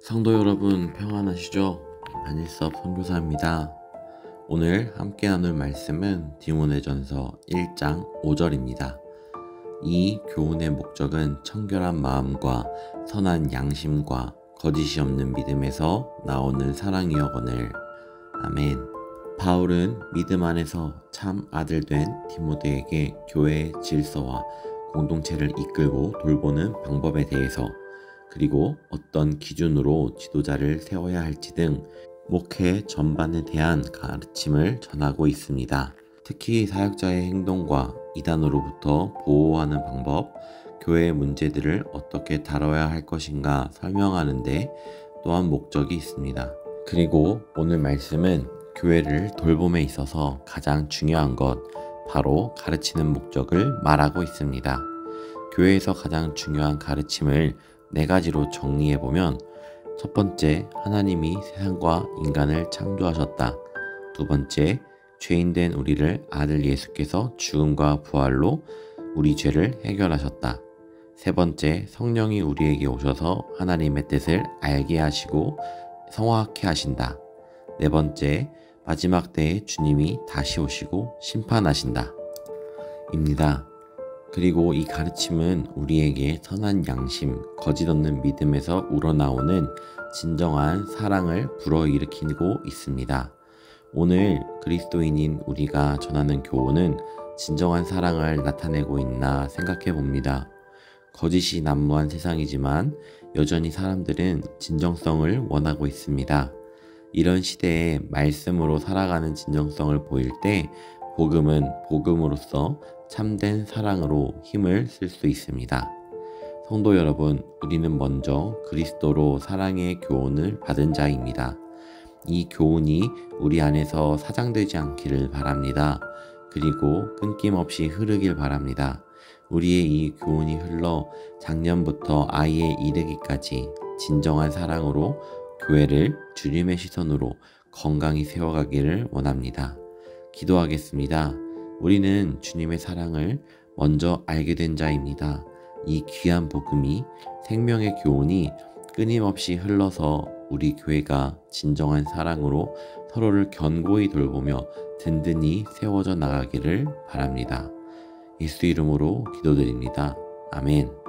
성도 여러분 평안하시죠? 안일섭 선교사입니다. 오늘 함께 나눌 말씀은 디모네전서 1장 5절입니다. 이 교훈의 목적은 청결한 마음과 선한 양심과 거짓이 없는 믿음에서 나오는 사랑이여거늘 아멘. 바울은 믿음 안에서 참 아들 된 디모데에게 교회의 질서와 공동체를 이끌고 돌보는 방법에 대해서 그리고 어떤 기준으로 지도자를 세워야 할지 등 목회 전반에 대한 가르침을 전하고 있습니다. 특히 사역자의 행동과 이단으로부터 보호하는 방법, 교회의 문제들을 어떻게 다뤄야 할 것인가 설명하는데 또한 목적이 있습니다. 그리고 오늘 말씀은 교회를 돌봄에 있어서 가장 중요한 것, 바로 가르치는 목적을 말하고 있습니다. 교회에서 가장 중요한 가르침을 네 가지로 정리해 보면 첫 번째, 하나님이 세상과 인간을 창조하셨다. 두 번째, 죄인된 우리를 아들 예수께서 죽음과 부활로 우리 죄를 해결하셨다. 세 번째, 성령이 우리에게 오셔서 하나님의 뜻을 알게 하시고 성화케 하신다. 네 번째, 마지막 때에 주님이 다시 오시고 심판하신다. 입니다. 그리고 이 가르침은 우리에게 선한 양심, 거짓 없는 믿음에서 우러나오는 진정한 사랑을 불어일으키고 있습니다. 오늘 그리스도인인 우리가 전하는 교훈은 진정한 사랑을 나타내고 있나 생각해 봅니다. 거짓이 난무한 세상이지만 여전히 사람들은 진정성을 원하고 있습니다. 이런 시대에 말씀으로 살아가는 진정성을 보일 때 복음은 복음으로서 참된 사랑으로 힘을 쓸 수 있습니다. 성도 여러분, 우리는 먼저 그리스도로 사랑의 교훈을 받은 자입니다. 이 교훈이 우리 안에서 사장되지 않기를 바랍니다. 그리고 끊김없이 흐르길 바랍니다. 우리의 이 교훈이 흘러 작년부터 아이에 이르기까지 진정한 사랑으로 교회를 주님의 시선으로 건강히 세워가기를 원합니다. 기도하겠습니다. 우리는 주님의 사랑을 먼저 알게 된 자입니다. 이 귀한 복음이 생명의 교훈이 끊임없이 흘러서 우리 교회가 진정한 사랑으로 서로를 견고히 돌보며 든든히 세워져 나가기를 바랍니다. 예수 이름으로 기도드립니다. 아멘.